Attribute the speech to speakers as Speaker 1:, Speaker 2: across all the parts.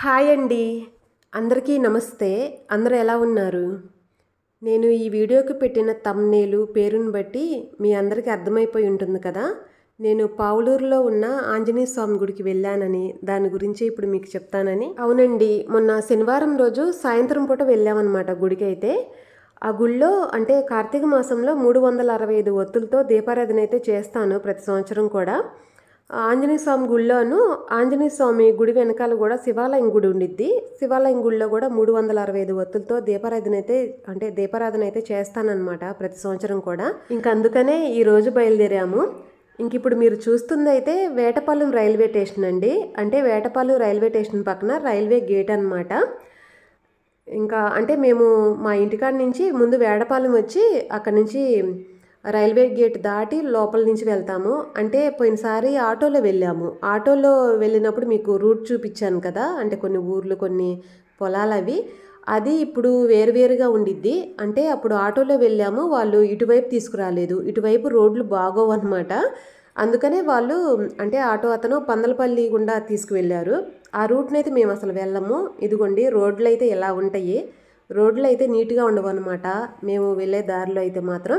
Speaker 1: Hi అండి. అందరికీ నమస్తే. అందరూ ఎలా ఉన్నారు? నేను ఈ వీడియోకి పెట్టిన తమ్నేలు పేరుని బట్టి మీ అందరికీ అర్థమైపోయి ఉంటుంది కదా. నేను పావులూరులో ఉన్న ఆంజనేయ స్వామి గుడికి వెళ్ళానని దాని గురించి ఇప్పుడు మీకు చెప్తానని. అవునండి. మొన్న శనివారం రోజు సాయంత్రం పూట వెళ్ళామన్నమాట గుడికి అయితే ఆ గుళ్ళో అంటే కార్తీక మాసంలో మూడు వందల అరవై ఐదు ఒత్తులతో దీపారాధన అయితే చేస్తాను ప్రతి సంవత్సరం కూడా. ఆంజనేయ స్వామి గుళ్ళోను ఆంజనేయ స్వామి గుడి వెనకాల కూడా శివాలయం గుడి ఉండిద్ది. శివాలయం గుడిలో కూడా మూడు వందల అరవై ఐదు ఒత్తులతో దీపారాధన అయితే అంటే దీపారాధన అయితే చేస్తానన్నమాట ప్రతి సంవత్సరం కూడా. ఇంకా అందుకనే ఈ రోజు బయలుదేరాము. ఇంక ఇప్పుడు మీరు చూస్తుంది అయితే వేటపాలెం రైల్వే స్టేషన్ అండి. అంటే వేటపాలెం రైల్వే స్టేషన్ పక్కన రైల్వే గేట్ అనమాట ఇంకా అంటే మేము మా ఇంటికాడ నుంచి ముందు వేడపాలెం వచ్చి అక్కడ నుంచి రైల్వే గేట్ దాటి లోపల నుంచి వెళ్తాము. అంటే పోయినసారి ఆటోలో వెళ్ళాము. ఆటోలో వెళ్ళినప్పుడు మీకు రూట్ చూపించాను కదా? అంటే కొన్ని ఊర్లు కొన్ని పొలాలు అవి. అది ఇప్పుడు వేరువేరుగా ఉండిద్ది. అంటే అప్పుడు ఆటోలో వెళ్ళాము. వాళ్ళు ఇటువైపు తీసుకురాలేదు. ఇటువైపు రోడ్లు బాగోవు అనమాట అందుకనే వాళ్ళు అంటే ఆటో అతను పందలపల్లి గుండా తీసుకువెళ్ళారు. ఆ రూట్నైతే మేము అసలు వెళ్ళము. ఇదిగోండి రోడ్లు అయితే ఎలా ఉంటాయి? రోడ్లు అయితే నీట్గా ఉండవు అనమాట మేము వెళ్ళే దారిలో అయితే మాత్రం.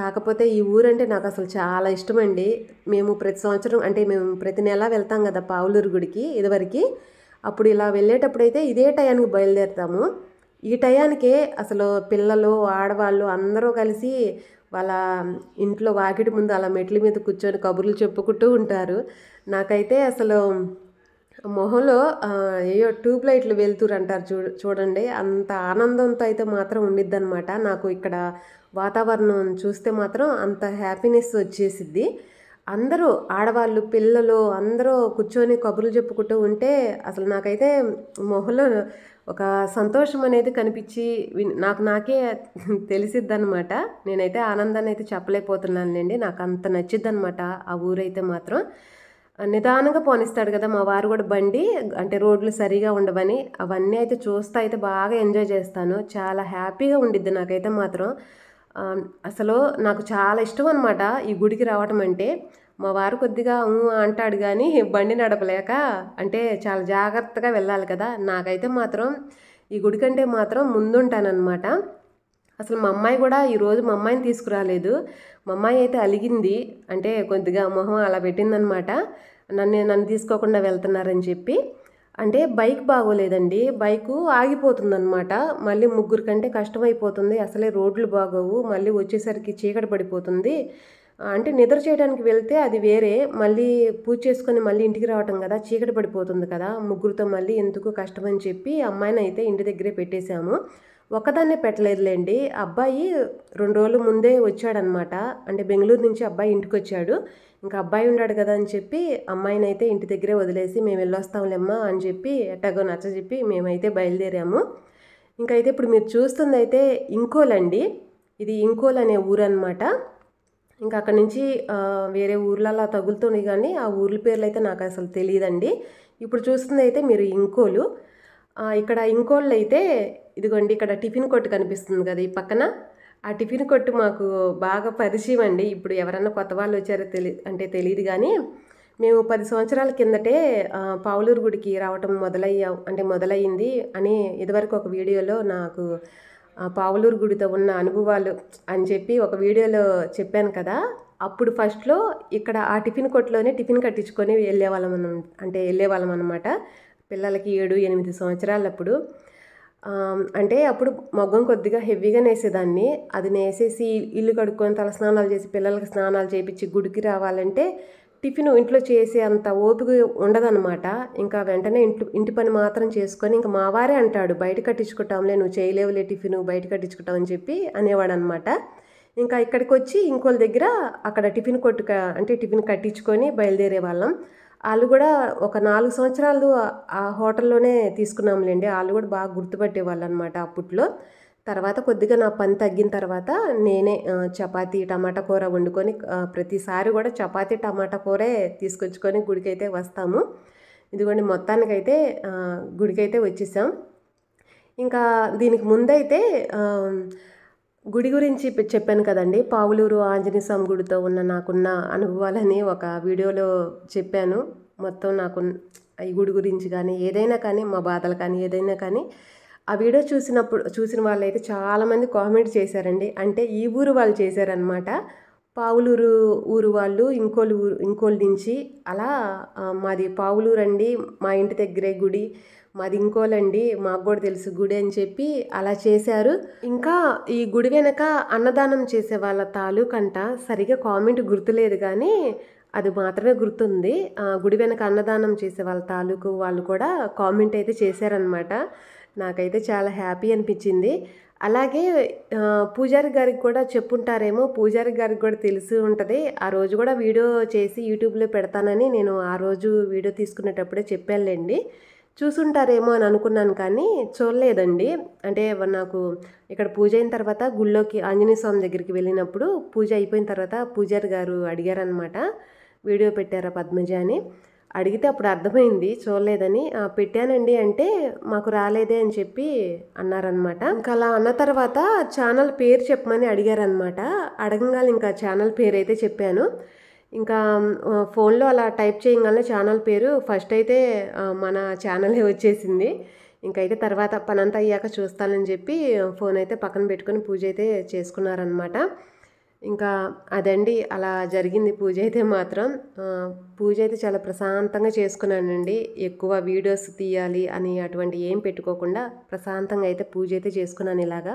Speaker 1: కాకపోతే ఈ ఊరంటే నాకు అసలు చాలా ఇష్టమండి. మేము ప్రతి సంవత్సరం అంటే మేము ప్రతి నెల వెళ్తాం కదా పావులూరు గుడికి ఇదివరకు. అప్పుడు ఇలా వెళ్ళేటప్పుడు అయితే ఇదే టయానికి బయలుదేరుతాము. ఈ టయానికే అసలు పిల్లలు ఆడవాళ్ళు అందరూ కలిసి వాళ్ళ ఇంట్లో వాకిటి ముందు అలా మెట్ల మీద కూర్చొని కబుర్లు చెప్పుకుంటూ ఉంటారు. నాకైతే అసలు మొహంలో ఏయో ట్యూబ్ లైట్లు వెళ్తురు అంటారు చూ చూడండి. అంత ఆనందంతో అయితే మాత్రం ఉండిద్దనమాట నాకు ఇక్కడ వాతావరణం చూస్తే మాత్రం అంత హ్యాపీనెస్ వచ్చేసిద్ది. అందరూ ఆడవాళ్ళు పిల్లలు అందరూ కూర్చొని కబుర్లు చెప్పుకుంటూ ఉంటే అసలు నాకైతే మొహలో ఒక సంతోషం అనేది కనిపించి నాకు నాకే తెలిసిద్ది అనమాట నేనైతే ఆనందాన్ని అయితే చెప్పలేకపోతున్నానులేండి. నాకు అంత నచ్చిద్ది అనమాట ఆ ఊరైతే మాత్రం. నిదానంగా పోనిస్తాడు కదా మా వారు కూడా బండి అంటే రోడ్లు సరిగా ఉండవని అవన్నీ అయితే చూస్తూ అయితే బాగా ఎంజాయ్ చేస్తాను. చాలా హ్యాపీగా ఉండిద్ది నాకైతే మాత్రం. అసలు నాకు చాలా ఇష్టం అనమాట ఈ గుడికి రావటం అంటే. మా వారు కొద్దిగా అంటాడు కానీ బండి నడపలేక అంటే చాలా జాగ్రత్తగా వెళ్ళాలి కదా. నాకైతే మాత్రం ఈ గుడి కంటే మాత్రం ముందుంటానన్నమాట. అసలు మా అమ్మాయి కూడా ఈరోజు మా అమ్మాయిని తీసుకురాలేదు. మా అమ్మాయి అయితే అలిగింది. అంటే కొద్దిగా మొహం అలా పెట్టిందనమాట నన్ను నన్ను తీసుకోకుండా వెళ్తున్నారని చెప్పి. అంటే బైక్ బాగోలేదండి. బైకు ఆగిపోతుందన్నమాట. మళ్ళీ ముగ్గురు కంటే కష్టమైపోతుంది. అసలే రోడ్లు బాగోవు. మళ్ళీ వచ్చేసరికి చీకటి పడిపోతుంది. అంటే నిద్ర చేయడానికి వెళ్తే అది వేరే. మళ్ళీ పూజ చేసుకొని మళ్ళీ ఇంటికి రావటం కదా చీకటి పడిపోతుంది కదా. ముగ్గురితో మళ్ళీ ఎందుకు కష్టం అని చెప్పి అమ్మాయిని అయితే ఇంటి దగ్గరే పెట్టేశాము. ఒక్కదాన్నే పెట్టలేదులేండి. అబ్బాయి రెండు రోజుల ముందే వచ్చాడనమాట. అంటే బెంగళూరు నుంచి అబ్బాయి ఇంటికి వచ్చాడు ఇంకా అబ్బాయి ఉన్నాడు కదా అని చెప్పి అమ్మాయిని అయితే ఇంటి దగ్గరే వదిలేసి మేము వెళ్ళొస్తాంలేమ్మా అని చెప్పి ఎట్టగో నచ్చ చెప్పి మేమైతే బయలుదేరాము. ఇంకైతే ఇప్పుడు మీరు చూస్తుంది అయితే ఇంకోల్ అండి. ఇది ఇంకోల్ అనే ఊరు అనమాట ఇంకా అక్కడి నుంచి వేరే ఊర్లలో తగులుతుంది కానీ ఆ ఊర్ల పేర్లు అయితే నాకు అసలు తెలియదండి ఇప్పుడు చూస్తుంది అయితే మీరు ఇంకోలు. ఇక్కడ ఇంకోళ్ళు అయితే ఇదిగోండి ఇక్కడ టిఫిన్ కొట్టు కనిపిస్తుంది కదా ఈ పక్కన. ఆ టిఫిన్ కొట్టు మాకు బాగా పరిచయం అండి. ఇప్పుడు ఎవరన్నా కొత్త వాళ్ళు వచ్చారో తెలి అంటే తెలియదు కానీ మేము పది సంవత్సరాల కిందటే పావులూరు గుడికి రావటం మొదలయ్యా అంటే మొదలయ్యింది అని ఇదివరకు ఒక వీడియోలో నాకు పావులూరు గుడితో ఉన్న అనుభవాలు అని చెప్పి ఒక వీడియోలో చెప్పాను కదా. అప్పుడు ఫస్ట్లో ఇక్కడ ఆ టిఫిన్ కొట్లోనే టిఫిన్ కట్టించుకొని వెళ్ళేవాళ్ళం అంటే వెళ్ళేవాళ్ళం అనమాట పిల్లలకి ఏడు ఎనిమిది సంవత్సరాలప్పుడు. అంటే అప్పుడు మగ్గం కొద్దిగా హెవీగా నేసేదాన్ని. అది నేసేసి ఇల్లు కడుక్కొని తల స్నానాలు చేసి పిల్లలకి స్నానాలు చేయించి గుడికి రావాలంటే టిఫిన్ ఇంట్లో చేసే అంత ఓపిక ఉండదన్నమాట. ఇంకా వెంటనే ఇంటి ఇంటి పని మాత్రం చేసుకొని ఇంకా మా వారే అంటాడు బయట కట్టించుకుంటాంలే నువ్వు చేయలేవులే టిఫిన్ బయట కట్టించుకుంటావు అని చెప్పి అనేవాడు అనమాట ఇంకా ఇక్కడికి వచ్చి ఇంకోళ్ళ దగ్గర అక్కడ టిఫిన్ కొట్టు అంటే టిఫిన్ కట్టించుకొని బయలుదేరే వాళ్ళం. వాళ్ళు కూడా ఒక నాలుగు సంవత్సరాలు ఆ హోటల్లోనే తీసుకున్నాంలేండి వాళ్ళు కూడా బాగా గుర్తుపట్టేవాళ్ళు అనమాట అప్పట్లో. తర్వాత కొద్దిగా నా పని తగ్గిన తర్వాత నేనే చపాతీ టమాటా కూర వండుకొని ప్రతిసారి కూడా చపాతీ టమాటా కూరే తీసుకొచ్చుకొని గుడికైతే వస్తాము. ఇదిగోండి మొత్తానికైతే గుడికైతే వచ్చేసాం. ఇంకా దీనికి ముందైతే గుడి గురించి చెప్పాను కదండి. పావులూరు ఆంజనేయ స్వామి గుడితో ఉన్న నాకున్న అనుభవాలని ఒక వీడియోలో చెప్పాను. మొత్తం నాకు ఈ గుడి గురించి కానీ ఏదైనా కానీ మా బాధలు కానీ ఏదైనా కానీ ఆ వీడియో చూసినప్పుడు చూసిన వాళ్ళైతే చాలామంది కామెంట్ చేశారండి. అంటే ఈ ఊరు వాళ్ళు చేశారనమాట పావులూరు ఊరు వాళ్ళు ఇంకోళ్ళు ఊరు ఇంకోళ్ళ నుంచి అలా మాది పావులూరు అండి మా ఇంటి దగ్గరే గుడి. మాది ఇంకోలండి మాకు కూడా తెలుసు గుడి అని చెప్పి అలా చేశారు. ఇంకా ఈ గుడి వెనక అన్నదానం చేసే వాళ్ళ తాలూకంట సరిగా కామెంట్ గుర్తులేదు కానీ అది మాత్రమే గుర్తుంది. గుడి వెనక అన్నదానం చేసే వాళ్ళ తాలూకు వాళ్ళు కూడా కామెంట్ అయితే చేశారనమాట నాకైతే చాలా హ్యాపీ అనిపించింది. అలాగే పూజారి గారికి కూడా చెప్పుంటారేమో పూజారి గారికి కూడా తెలిసి ఉంటుంది. ఆ రోజు కూడా వీడియో చేసి యూట్యూబ్లో పెడతానని నేను ఆ రోజు వీడియో తీసుకునేటప్పుడే చెప్పానులేండి. చూసుంటారేమో అని అనుకున్నాను కానీ చూడలేదండి. అంటే నాకు ఇక్కడ పూజ అయిన తర్వాత గుళ్ళోకి ఆంజనేయ స్వామి దగ్గరికి వెళ్ళినప్పుడు పూజ అయిపోయిన తర్వాత పూజారి గారు అడిగారనమాట వీడియో పెట్టారా పద్మజ అని. అడిగితే అప్పుడు అర్థమైంది చూడలేదని. పెట్టానండి అంటే మాకు రాలేదే అని చెప్పి అన్నారనమాట ఇంకా అలా అన్న తర్వాత ఛానల్ పేరు చెప్పమని అడిగారనమాట అడగంగానే ఇంకా ఛానల్ పేరు అయితే చెప్పాను. ఇంకా ఫోన్లో అలా టైప్ చేయగానే ఛానల్ పేరు ఫస్ట్ అయితే మన ఛానలే వచ్చేసింది. ఇంకైతే తర్వాత పనంతా అయ్యాక చూస్తానని చెప్పి ఫోన్ అయితే పక్కన పెట్టుకొని పూజ అయితే చేసుకున్నారనమాట. ఇంకా అదండి అలా జరిగింది పూజ అయితే మాత్రం. పూజ అయితే చాలా ప్రశాంతంగా చేసుకున్నానండి. ఎక్కువ వీడియోస్ తీయాలి అని అటువంటి ఏం పెట్టుకోకుండా ప్రశాంతంగా అయితే పూజ అయితే చేసుకున్నాను ఇలాగా.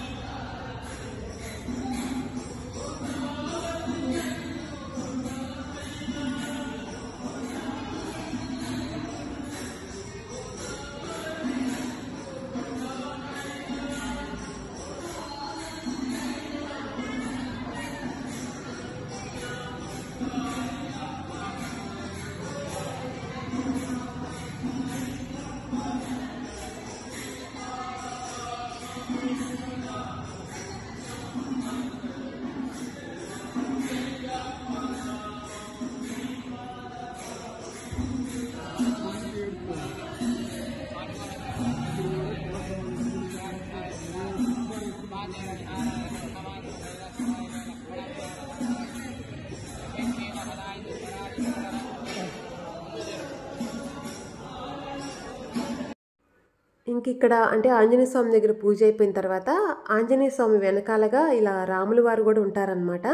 Speaker 1: ఇంక ఇక్కడ అంటే ఆంజనేయ స్వామి దగ్గర పూజ అయిపోయిన తర్వాత ఆంజనేయ స్వామి వెనకాలగా ఇలా రాములు వారు కూడా ఉంటారనమాట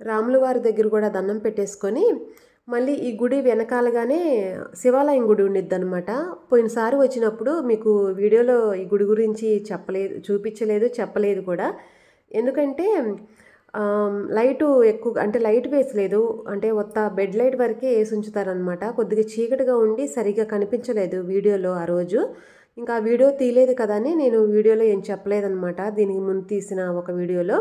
Speaker 1: రాములు వారి దగ్గర కూడా దండం పెట్టేసుకొని మళ్ళీ ఈ గుడి వెనకాలగానే శివాలయం గుడి ఉండిద్ది అనమాట పోయినసారి వచ్చినప్పుడు మీకు వీడియోలో ఈ గుడి గురించి చెప్పలేదు చూపించలేదు చెప్పలేదు కూడా. ఎందుకంటే లైటు ఎక్కువ అంటే లైట్ వేసలేదు. అంటే ఒత్త బెడ్ లైట్ వరకే వేసి ఉంచుతారనమాట కొద్దిగా చీకటిగా ఉండి సరిగా కనిపించలేదు వీడియోలో ఆ రోజు. ఇంకా వీడియో తీయలేదు కదా అని నేను వీడియోలో ఏం చెప్పలేదనమాట దీనికి ముందు తీసిన ఒక వీడియోలో.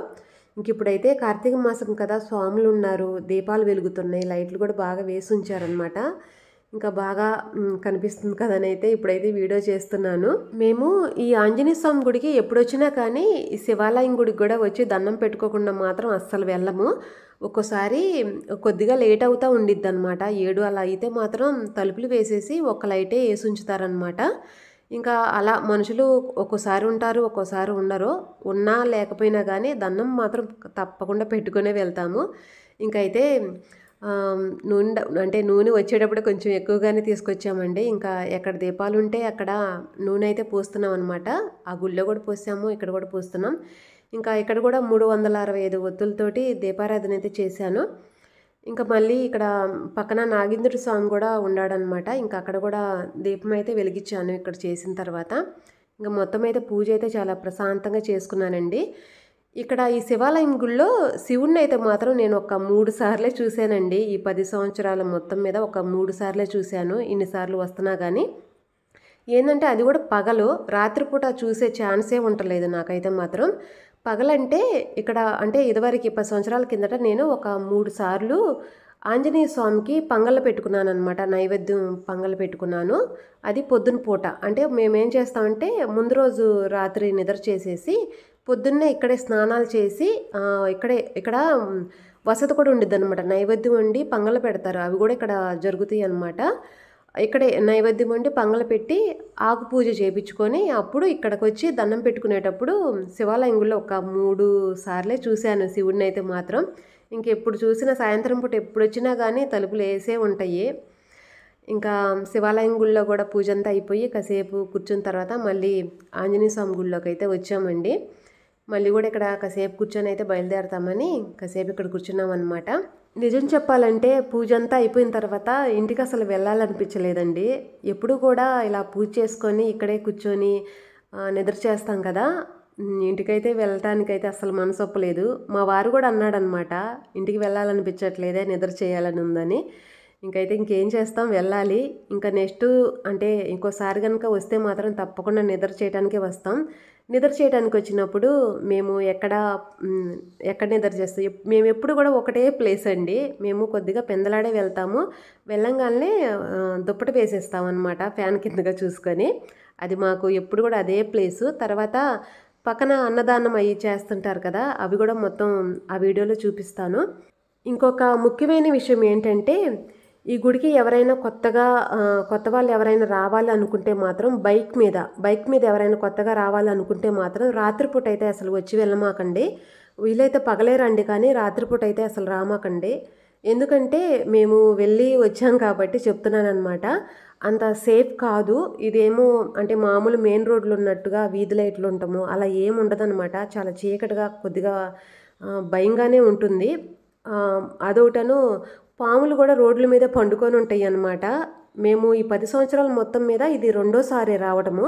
Speaker 1: ఇంక ఇప్పుడైతే కార్తీక మాసం కదా స్వాములు ఉన్నారు దీపాలు వెలుగుతున్నాయి లైట్లు కూడా బాగా వేసి ఉంచారనమాట ఇంకా బాగా కనిపిస్తుంది కనిపిస్తుంది కదని అయితే ఇప్పుడైతే వీడియో చేస్తున్నాను. మేము ఈ ఆంజనేయ స్వామి గుడికి ఎప్పుడొచ్చినా కానీ ఈ శివాలయం గుడికి కూడా వచ్చి దండం పెట్టుకోకుండా మాత్రం అస్సలు వెళ్ళము. ఒక్కోసారి కొద్దిగా లేట్ అవుతూ ఉండిద్ది అనమాట ఏడు అలా అయితే మాత్రం తలుపులు వేసేసి ఒక లైటే వేసి ఉంచుతారనమాట ఇంకా అలా మనుషులు ఒక్కోసారి ఉంటారు ఒక్కోసారి ఉండరు. ఉన్నా లేకపోయినా కానీ దండం మాత్రం తప్పకుండా పెట్టుకునే వెళ్తాము. ఇంకైతే నూనె అంటే నూనె వచ్చేటప్పుడు కొంచెం ఎక్కువగానే తీసుకొచ్చామండి. ఇంకా ఎక్కడ దీపాలు ఉంటే అక్కడ నూనె అయితే పోస్తున్నాం అనమాట ఆ గుళ్ళో కూడా పోసాము ఇక్కడ కూడా పోస్తున్నాం. ఇంకా ఇక్కడ కూడా మూడు వందల అరవై ఐదు ఒత్తులతోటి దీపారాధన అయితే చేశాను. ఇంకా మళ్ళీ ఇక్కడ పక్కన నాగేంద్రుడి స్వామి కూడా ఉన్నాడనమాట. ఇంకా అక్కడ కూడా దీపం అయితే వెలిగించాను ఇక్కడ చేసిన తర్వాత. ఇంకా మొత్తం అయితే పూజ అయితే చాలా ప్రశాంతంగా చేసుకున్నానండి. ఇక్కడ ఈ శివాలయం గుళ్ళో శివుణ్ణి అయితే మాత్రం నేను ఒక మూడు సార్లే చూశానండి. ఈ పది సంవత్సరాల మొత్తం మీద ఒక మూడు సార్లే చూశాను. ఇన్నిసార్లు వస్తున్నా కానీ ఏంటంటే అది కూడా పగలు. రాత్రిపూట చూసే ఛాన్సే ఉండలేదు నాకైతే మాత్రం. పగలంటే ఇక్కడ అంటే ఇదివరకు పది సంవత్సరాల కిందట నేను ఒక మూడు సార్లు ఆంజనేయ స్వామికి పంగళ్ళు పెట్టుకున్నాను అనమాట నైవేద్యం పంగళ్ళు పెట్టుకున్నాను. అది పొద్దున పూట. అంటే మేమేం చేస్తామంటే ముందు రోజు రాత్రి నిద్ర చేసేసి పొద్దున్నే ఇక్కడే స్నానాలు చేసి ఇక్కడే ఇక్కడ వసతి కూడా ఉండిద్ది అనమాట నైవేద్యం వండి పంగలు పెడతారు. అవి కూడా ఇక్కడ జరుగుతాయి అనమాట ఇక్కడ నైవేద్యం వండి పంగలు పెట్టి ఆకు పూజ చేయించుకొని అప్పుడు ఇక్కడికి వచ్చి దండం పెట్టుకునేటప్పుడు శివాలయంలో ఒక మూడు సార్లే చూశాను శివుడిని అయితే మాత్రం. ఇంకెప్పుడు చూసినా సాయంత్రం పూట ఎప్పుడు వచ్చినా కానీ తలుపులు వేసే ఉంటాయి. ఇంకా శివాలయం గుళ్ళో కూడా పూజ అంతా అయిపోయి కాసేపు కూర్చున్న తర్వాత మళ్ళీ ఆంజనేయ స్వామి గుళ్ళోకి అయితే వచ్చామండి. మళ్ళీ కూడా ఇక్కడ కాసేపు కూర్చొని అయితే బయలుదేరతామని కాసేపు ఇక్కడ కూర్చున్నాం అనమాట నిజం చెప్పాలంటే పూజ అంతా అయిపోయిన తర్వాత ఇంటికి అసలు వెళ్ళాలనిపించలేదండి. ఎప్పుడు కూడా ఇలా పూజ చేసుకొని ఇక్కడే కూర్చొని నిద్ర చేస్తాం కదా. ఇంటికైతే వెళ్ళటానికైతే అసలు మనసు ఒప్పలేదు. మా వారు కూడా అన్నాడనమాట ఇంటికి వెళ్ళాలనిపించట్లేదే నిద్ర చేయాలని ఉందని. ఇంకైతే ఇంకేం చేస్తాం వెళ్ళాలి. ఇంకా నెక్స్ట్ అంటే ఇంకోసారి కనుక వస్తే మాత్రం తప్పకుండా నిద్ర చేయడానికే వస్తాం. నిద్ర చేయడానికి వచ్చినప్పుడు మేము ఎక్కడ ఎక్కడ నిద్ర చేస్తాం? మేము ఎప్పుడు కూడా ఒకటే ప్లేస్ అండి. మేము కొద్దిగా పెందలాడే వెళ్తాము. వెళ్ళంగానే దుప్పట దుప్పటి వేసేస్తాం ఫ్యాన్ కిందగా చూసుకొని. అది మాకు ఎప్పుడు కూడా అదే ప్లేసు. తర్వాత పక్కన అన్నదానం అయ్యి చేస్తుంటారు కదా అవి కూడా మొత్తం ఆ వీడియోలో చూపిస్తాను. ఇంకొక ముఖ్యమైన విషయం ఏంటంటే ఈ గుడికి ఎవరైనా కొత్తగా కొత్త వాళ్ళు ఎవరైనా రావాలి అనుకుంటే మాత్రం బైక్ మీద బైక్ మీద ఎవరైనా కొత్తగా రావాలి అనుకుంటే మాత్రం రాత్రిపూట అయితే అసలు వచ్చి వెళ్ళమాకండి. వీలైతే పగలే రండి కానీ రాత్రిపూట అయితే అసలు రామాకండి. ఎందుకంటే మేము వెళ్ళి వచ్చాం కాబట్టి చెప్తున్నాను అనమాట అంత సేఫ్ కాదు. ఇదేమో అంటే మామూలు మెయిన్ రోడ్లు ఉన్నట్టుగా వీధి లైట్లు ఉంటాము. అలా ఏమి ఉండదన్నమాట. చాలా చీకటిగా కొద్దిగా భయంగానే ఉంటుంది. అదొకటను పాములు కూడా రోడ్ల మీద పండుకొని ఉంటాయి అన్నమాట మేము ఈ పది సంవత్సరాల మొత్తం మీద ఇది రెండోసారి రావడము.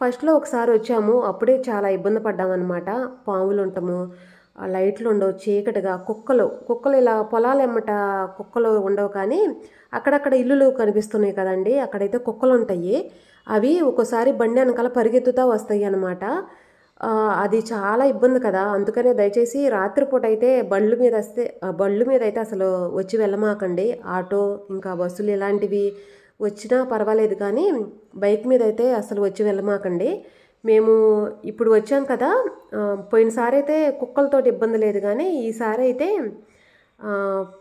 Speaker 1: ఫస్ట్లో ఒకసారి వచ్చాము. అప్పుడే చాలా ఇబ్బంది పడ్డామన్నమాట. పాములు ఉంటాము లైట్లు ఉండవు చీకటిగా కుక్కలు కుక్కలు ఇలా పొలాలు ఎమ్మట కుక్కలు ఉండవు కానీ అక్కడక్కడ ఇల్లులు కనిపిస్తున్నాయి కదండి. అక్కడైతే కుక్కలు ఉంటాయి. అవి ఒక్కోసారి బండి వెనకాల పరిగెత్తుతూ వస్తాయి అన్నమాట. అది చాలా ఇబ్బంది కదా. అందుకనే దయచేసి రాత్రిపూట అయితే బళ్ళు మీద వస్తే బళ్ళు మీద అయితే అసలు వచ్చి వెళ్ళమాకండి. ఆటో ఇంకా బస్సులు ఇలాంటివి వచ్చినా పర్వాలేదు కానీ బైక్ మీద అయితే అసలు వచ్చి వెళ్ళమాకండి. మేము ఇప్పుడు వచ్చాం కదా పోయినసారి అయితే కుక్కలతోటి ఇబ్బంది లేదు కానీ ఈసారి అయితే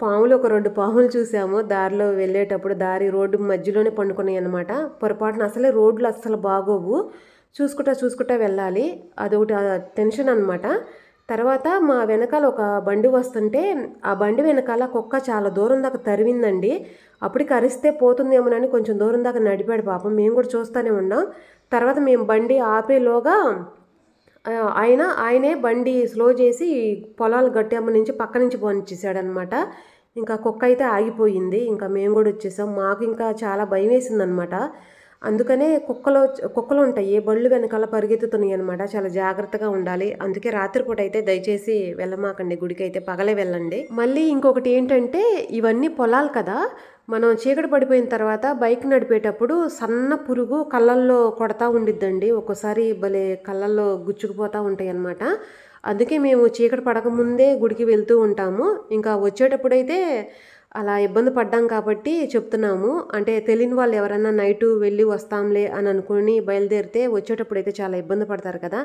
Speaker 1: పాములు ఒక రెండు పాములు చూసాము. దారిలో వెళ్ళేటప్పుడు దారి రోడ్డు మధ్యలోనే పండుకున్నాయి అనమాట పొరపాటున అసలే రోడ్లు అస్సలు బాగోవు. చూసుకుంటా చూసుకుంటా వెళ్ళాలి. అదొకటి టెన్షన్ అనమాట తర్వాత మా వెనకాల ఒక బండి వస్తుంటే ఆ బండి వెనకాల కుక్క చాలా దూరం దాకా తరివిందండి. అప్పటికి అరిస్తే పోతుందేమోనని కొంచెం దూరం దాకా నడిపాడు పాపం. మేము కూడా చూస్తూనే ఉన్నాం. తర్వాత మేము బండి ఆపేలోగా ఆయన ఆయనే బండి స్లో చేసి పొలాలు గట్టెమ్మ నుంచి పక్క నుంచి పోనిచ్చేసాడనమాట ఇంకా కుక్క అయితే ఆగిపోయింది. ఇంకా మేము కూడా వచ్చేసాం. మాకు ఇంకా చాలా భయం వేసిందనమాట అందుకనే కుక్కలు కుక్కలు ఉంటాయి. బళ్ళు వెనకాల పరిగెత్తుతున్నాయి అనమాట చాలా జాగ్రత్తగా ఉండాలి. అందుకే రాత్రిపూట అయితే దయచేసి వెళ్ళమాకండి. గుడికి అయితే పగలే వెళ్ళండి. మళ్ళీ ఇంకొకటి ఏంటంటే ఇవన్నీ పొలాలు కదా. మనం చీకటి పడిపోయిన తర్వాత బైక్ నడిపేటప్పుడు సన్న పురుగు కళ్ళల్లో కొడతా ఉండిద్దండి. ఒక్కోసారి భలే కళ్ళల్లో గుచ్చుకుపోతూ ఉంటాయి అన్నమాట. అందుకే మేము చీకటి పడకముందే గుడికి వెళ్తూ ఉంటాము. ఇంకా వచ్చేటప్పుడైతే అలా ఇబ్బంది పడ్డాం కాబట్టి చెప్తున్నాము. అంటే తెలియని వాళ్ళు ఎవరైనా నైటు వెళ్ళి వస్తాంలే అని అనుకుని బయలుదేరితే వచ్చేటప్పుడు అయితే చాలా ఇబ్బంది పడతారు కదా.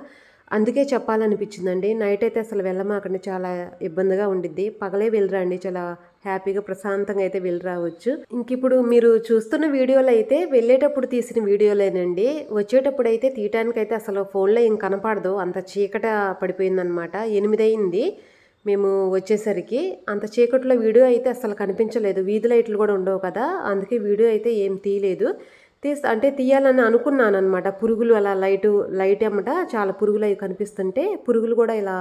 Speaker 1: అందుకే చెప్పాలనిపించిందండి. నైట్ అయితే అసలు వెళ్ళమాకండి చాలా ఇబ్బందిగా ఉండిద్ది. పగలే వెళ్ళరండి చాలా హ్యాపీగా ప్రశాంతంగా అయితే వెళ్ళి రావచ్చు. ఇంక ఇప్పుడు మీరు చూస్తున్న వీడియోలు అయితే వెళ్ళేటప్పుడు తీసిన వీడియోలేనండి. వచ్చేటప్పుడు అయితే తీయటానికి అయితే అసలు ఫోన్లో ఏం కనపడదు. అంత చీకట పడిపోయిందనమాట. ఎనిమిది అయింది మేము వచ్చేసరికి అంత చీకట్లో వీడియో అయితే అసలు కనిపించలేదు. వీధి లైట్లు కూడా ఉండవు కదా. అందుకే వీడియో అయితే ఏం తీయలేదు. తీస్ అంటే తీయాలని అనుకున్నాను అనమాట పురుగులు అలా లైటు లైట్ అమ్మట చాలా పురుగులు అవి కనిపిస్తుంటే పురుగులు కూడా ఇలా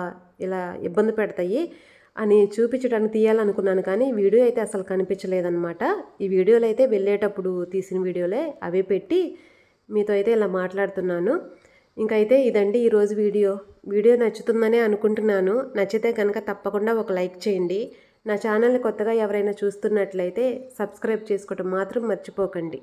Speaker 1: ఇలా ఇబ్బంది పెడతాయి అని చూపించడానికి తీయాలనుకున్నాను కానీ వీడియో అయితే అసలు కనిపించలేదన్నమాట. ఈ వీడియోలు అయితే వెళ్ళేటప్పుడు తీసిన వీడియోలే అవే పెట్టి మీతో అయితే ఇలా మాట్లాడుతున్నాను. ఇంకైతే ఇదండి ఈరోజు వీడియో. వీడియో నచ్చుతుందనే అనుకుంటున్నాను. నచ్చితే కనుక తప్పకుండా ఒక లైక్ చేయండి. నా ఛానల్ని కొత్తగా ఎవరైనా చూస్తున్నట్లయితే సబ్స్క్రైబ్ చేసుకోవటం మాత్రం మర్చిపోకండి.